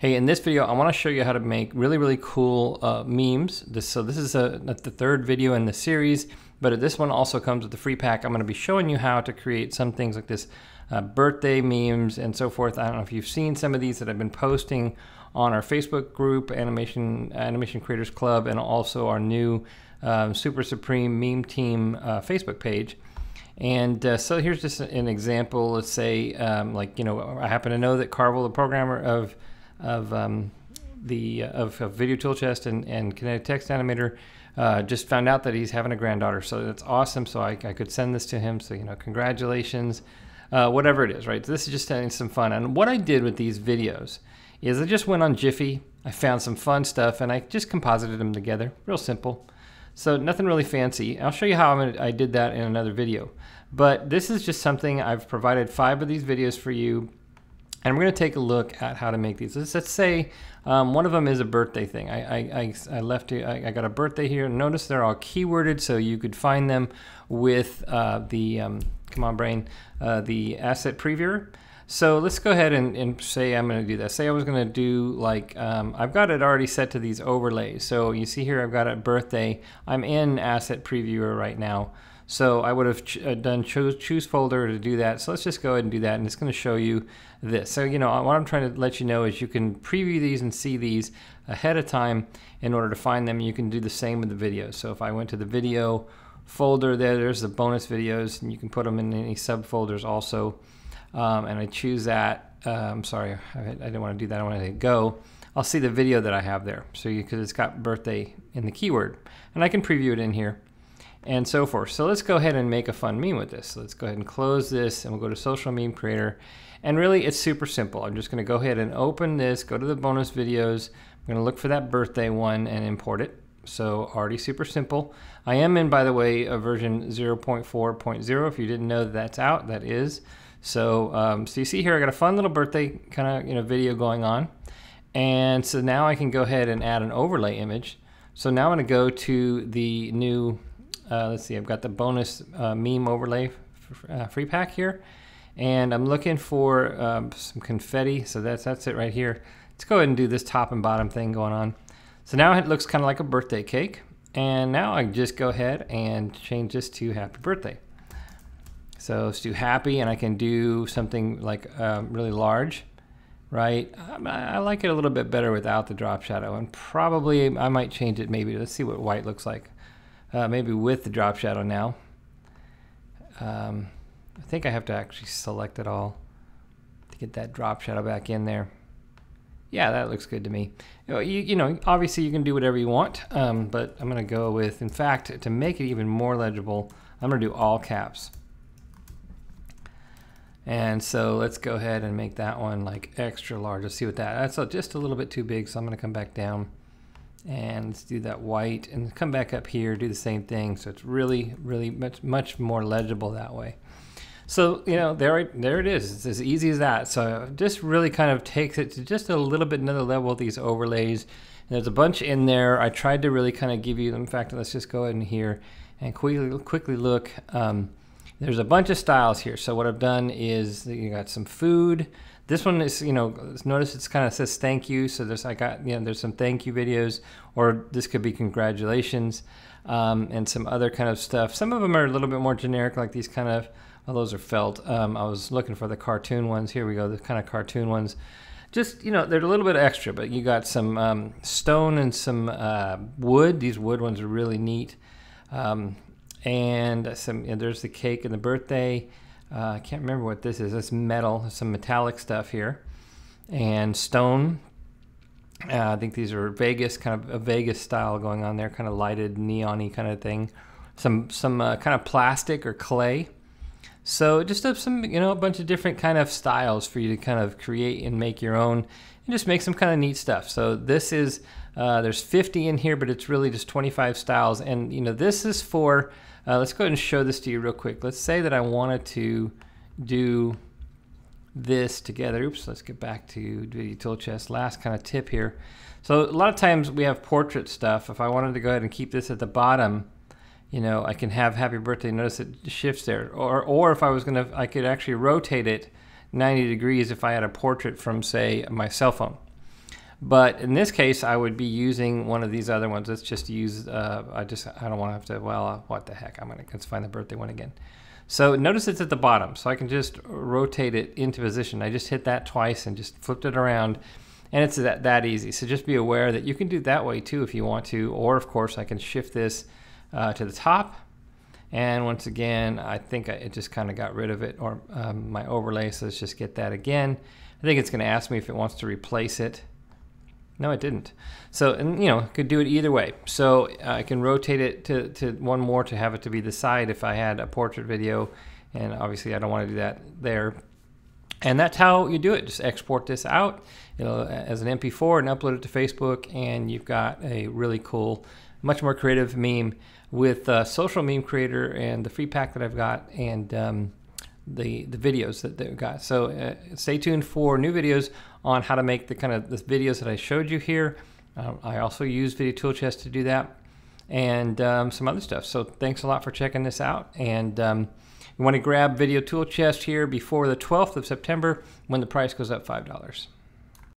Hey, in this video, I want to show you how to make really, really cool uh, memes. This, so this is a, the third video in the series, but this one also comes with the free pack. I'm going to be showing you how to create some things like this, uh, birthday memes and so forth. I don't know if you've seen some of these that I've been posting on our Facebook group, Animation Animation Creators Club, and also our new um, Super Supreme Meme Team uh, Facebook page. And uh, so here's just an example. Let's say, um, like, you know, I happen to know that Carvel, the programmer of of um, the uh, of, of, Video Tool Chest and, and Kinetic Text Animator. Uh, just found out that he's having a granddaughter, so that's awesome. So I, I could send this to him. So you know, congratulations, uh, whatever it is, right? So this is just having some fun. And what I did with these videos is I just went on Giphy. I found some fun stuff, and I just composited them together, real simple. So nothing really fancy. I'll show you how I did that in another video. But this is just something I've provided five of these videos for you and we're going to take a look at how to make these. Let's, let's say um, one of them is a birthday thing. I, I, I, I left it, I, I, got a birthday here. Notice they're all keyworded so you could find them with uh, the, um, come on brain, uh, the asset previewer. So let's go ahead and, and say I'm going to do that. Say I was going to do like, um, I've got it already set to these overlays. So you see here I've got a birthday. I'm in asset previewer right now. So I would have ch uh, done choose, folder to do that. So let's just go ahead and do that. And it's going to show you this. So, you know, what I'm trying to let you know is you can preview these and see these ahead of time in order to find them. You can do the same with the videos. So if I went to the video folder there, there's the bonus videos and you can put them in any subfolders also. Um, and I choose that. I'm sorry, I, I didn't want to do that. I wanted to go. I'll see the video that I have there. So because it's got birthday in the keyword and I can preview it in here and so forth. So let's go ahead and make a fun meme with this. So let's go ahead and close this and we'll go to Social Meme Creator. And really it's super simple. I'm just gonna go ahead and open this, go to the bonus videos. I'm gonna look for that birthday one and import it. So already super simple. I am in, by the way, a version 0.4.0. If you didn't know that that's out, that is. So, um, so you see here, I got a fun little birthday kind of you know video going on. And so now I can go ahead and add an overlay image. So now I'm gonna go to the new uh, let's see, I've got the bonus uh, meme overlay uh, free pack here. And I'm looking for um, some confetti. So that's, that's it right here. Let's go ahead and do this top and bottom thing going on. So now it looks kind of like a birthday cake. And now I just go ahead and change this to happy birthday. So let's do happy and I can do something like um, really large, right? Um, I like it a little bit better without the drop shadow and probably I might change it maybe. Let's see what white looks like uh, maybe with the drop shadow now. Um, I think I have to actually select it all to get that drop shadow back in there. Yeah, that looks good to me. You know, you, you know obviously you can do whatever you want, um, but I'm going to go with, in fact, to make it even more legible, I'm going to do all caps. And so let's go ahead and make that one like extra large. Let's see what that, that's just a little bit too big, so I'm going to come back down and let's do that white and come back up here do the same thing. So it's really really much much more legible that way. So you know there there it is. It's as easy as that. So just really kind of takes it to just a little bit another level with these overlays. And there's a bunch in there. I tried to really kind of give you in fact let's just go and here and quickly quickly look. Um, there's a bunch of styles here so what I've done is you got some food this one is, you know, notice it's kind of says thank you. So there's, I got, you know, there's some thank you videos, or this could be congratulations, um, and some other kind of stuff. Some of them are a little bit more generic, like these kind of, well, those are felt. Um, I was looking for the cartoon ones. Here we go, the kind of cartoon ones. Just, you know, they're a little bit extra, but you got some um, stone and some uh, wood. These wood ones are really neat. Um, and some, there's the cake and the birthday. Uh, I can't remember what this is. It's metal, some metallic stuff here, and stone. Uh, I think these are Vegas, kind of a Vegas style going on there, kind of lighted neony kind of thing. Some some uh, kind of plastic or clay. So just some you know a bunch of different kind of styles for you to kind of create and make your own, and just make some kind of neat stuff. So this is uh, there's 50 in here, but it's really just 25 styles, and you know this is for uh, let's go ahead and show this to you real quick. Let's say that I wanted to do this together. Oops, let's get back to Video Tool Chest. Last kind of tip here. So a lot of times we have portrait stuff. If I wanted to go ahead and keep this at the bottom, you know, I can have happy birthday. Notice it shifts there. Or, or if I was going to, I could actually rotate it 90 degrees if I had a portrait from, say, my cell phone. But in this case, I would be using one of these other ones. Let's just use, uh, I just, I don't want to have to, well, what the heck, I'm going to, let's find the birthday one again. So notice it's at the bottom, so I can just rotate it into position. I just hit that twice and just flipped it around, and it's that, that easy. So just be aware that you can do that way too if you want to, or of course I can shift this uh, to the top, and once again, I think I, it just kind of got rid of it, or um, my overlay, so let's just get that again. I think it's going to ask me if it wants to replace it. No, it didn't. So, and you know, could do it either way. So uh, I can rotate it to, to one more to have it to be the side if I had a portrait video. And obviously I don't want to do that there. And that's how you do it. Just export this out know, as an MP4 and upload it to Facebook. And you've got a really cool, much more creative meme with uh, Social Meme Creator and the free pack that I've got. And um, the the videos that they've got. So uh, stay tuned for new videos on how to make the kind of the videos that I showed you here. Um, I also use Video Tool Chest to do that and um, some other stuff. So thanks a lot for checking this out. And um, you want to grab Video Tool Chest here before the 12th of September when the price goes up $5.